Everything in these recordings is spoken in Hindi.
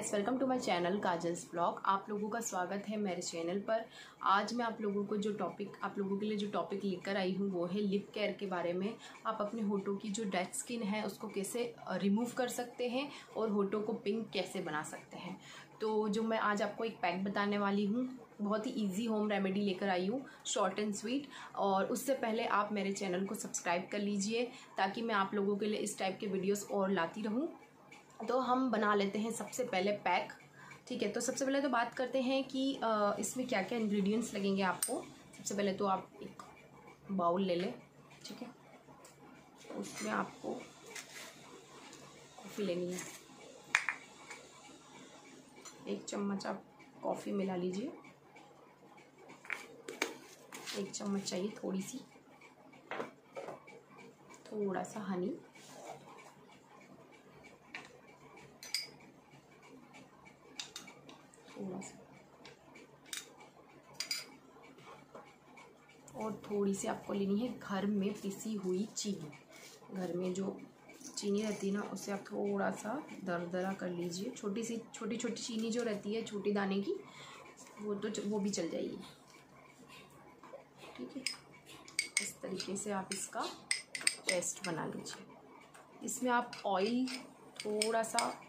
Guys welcome to my channel Kajal's blog आप लोगों का स्वागत है मेरे चैनल पर। आज मैं आप लोगों को जो टॉपिक आप लोगों के लिए जो टॉपिक लेकर आई हूँ, वो है लिप केयर के बारे में। आप अपने होठों की जो डेड स्किन है, उसको कैसे रिमूव कर सकते हैं और होठों को पिंक कैसे बना सकते हैं। तो जो मैं आज आपको एक पैक बताने वाली हूँ, बहुत ही इजी होम रेमेडी लेकर आई हूँ शॉर्ट एंड स्वीट और उससे पहले आप मेरे चैनल को सब्सक्राइब कर लीजिए, ताकि मैं आप लोगों के लिए इस टाइप के वीडियोस और लाती रहूँ। तो हम बना लेते हैं सबसे पहले पैक, ठीक है? तो सबसे पहले तो बात करते हैं कि इसमें क्या क्या इंग्रेडिएंट्स लगेंगे आपको? सबसे पहले तो आप एक बाउल ले लें, ठीक है? उसमें आपको कॉफ़ी लेनी है। एक चम्मच आप कॉफ़ी मिला लीजिए। एक चम्मच चाहिए थोड़ी सी। थोड़ा सा हनी थोड़ा सा और थोड़ी सी आपको लेनी है घर में पिसी हुई चीनी। घर में जो चीनी रहती है ना, उसे आप थोड़ा सा दर दरा कर लीजिए। छोटी सी छोटी छोटी चीनी जो रहती है छोटी दाने की, वो तो वो भी चल जाएगी। ठीक है? इस तरीके से आप इसका पेस्ट बना लीजिए। इसमें आप ऑयल थोड़ा सा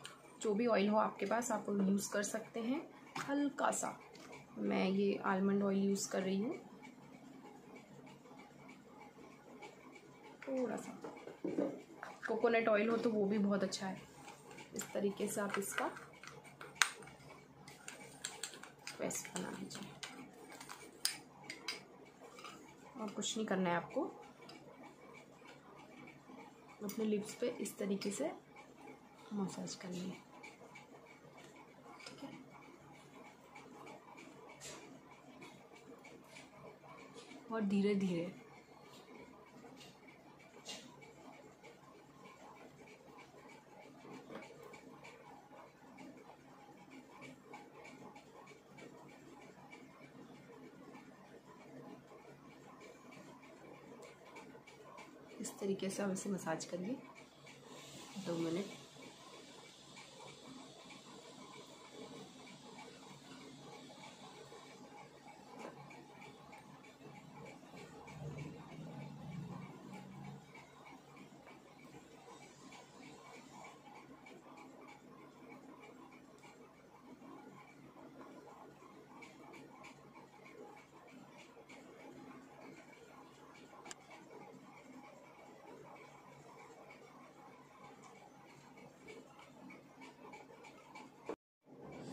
जो भी ऑयल हो आपके पास, आप यूज़ कर सकते हैं। हल्का सा। मैं ये आलमंड ऑयल यूज़ कर रही हूँ। थोड़ा सा। कोकोनट ऑयल हो तो वो भी बहुत अच्छा है। इस तरीके से आप इसका पेस्ट बना लीजिए। और कुछ नहीं करना है आपको। अपने लिप्स पे इस तरीके से मसाज करनी है? और धीरे धीरे इस तरीके से हम इसे मसाज करिए दो मिनट।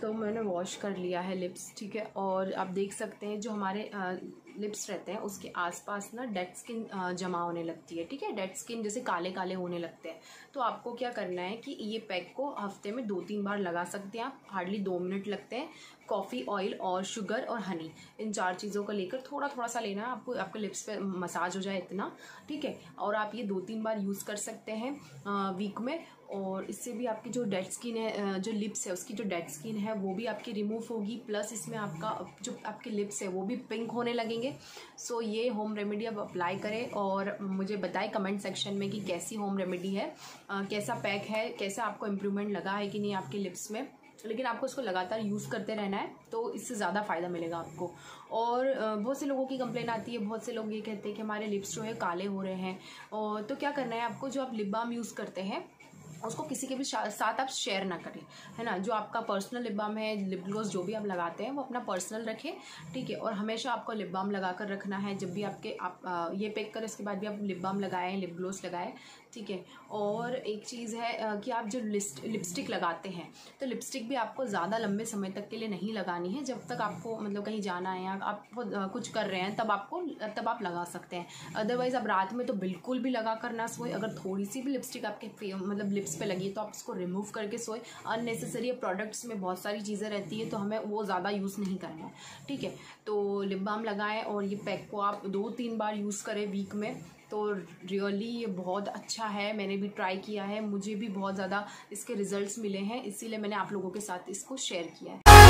तो मैंने वॉश कर लिया है लिप्स, ठीक है? और आप देख सकते हैं जो हमारे लिप्स रहते हैं, उसके आसपास ना डेड स्किन जमा होने लगती है, ठीक है? डेड स्किन जैसे काले काले होने लगते हैं। तो आपको क्या करना है कि ये पैक को हफ़्ते में दो तीन बार लगा सकते हैं आप हार्डली दो मिनट लगते हैं। कॉफ़ी ऑयल और शुगर और हनी इन चार चीज़ों को लेकर थोड़ा थोड़ा सा लेना है, आपको, आपके लिप्स पे मसाज हो जाए इतना, ठीक है? और आप ये दो तीन बार यूज़ कर सकते हैं वीक में। और इससे भी आपकी जो डेड स्किन है जो लिप्स है, उसकी जो डेड स्किन है, वो भी आपकी रिमूव होगी। प्लस इसमें आपका, जो आपके लिप्स है, वो भी पिंक होने लगेंगे। सो ये होम रेमेडी आप अप्लाई करें और मुझे बताएँ कमेंट सेक्शन में कि कैसी होम रेमेडी है आ, कैसा पैक है कैसा आपको इम्प्रूवमेंट लगा है कि नहीं आपके लिप्स में। लेकिन आपको इसको लगातार यूज़ करते रहना है तो इससे ज़्यादा फ़ायदा मिलेगा आपको। और बहुत से लोगों की कंप्लेन आती है बहुत से लोग ये कहते हैं कि हमारे लिप्स जो है काले हो रहे हैं। और तो क्या करना है आपको जो आप लिप बाम यूज़ करते हैं उसको किसी के भी साथ आप शेयर ना करें है ना? जो आपका पर्सनल लिप बाम है लिप ग्लोस जो भी आप लगाते हैं वो अपना पर्सनल रखें ठीक है? और हमेशा आपको लिप बाम लगा कर रखना है जब भी आपके आप आ, ये पैक करें उसके बाद भी आप लिप बाम लगाएँ लिप ग्लोस लगाएँ ठीक है? और एक चीज़ है कि आप जो लिस्ट लिपस्टिक लगाते हैं तो लिपस्टिक भी आपको ज़्यादा लंबे समय तक के लिए नहीं लगानी है। जब तक आपको मतलब कहीं जाना है या आप कुछ कर रहे हैं तब आपको तब आप लगा सकते हैं। अदरवाइज़ अब रात में तो बिल्कुल भी लगा कर ना सोए अगर थोड़ी सी भी लिपस्टिक आपके मतलब लिप्स पे लगी तो आप इसको रिमूव करके सोए। अननेसेसरी प्रोडक्ट्स में बहुत सारी चीज़ें रहती है तो हमें वो ज़्यादा यूज़ नहीं करना है, ठीक है? तो लिप बाम लगाएँ और ये पैक को आप दो तीन बार यूज़ करें वीक में तो रियली ये बहुत अच्छा है, मैंने भी ट्राई किया है, मुझे भी बहुत ज़्यादा इसके रिज़ल्ट्स मिले हैं, इसीलिए मैंने आप लोगों के साथ इसको शेयर किया है।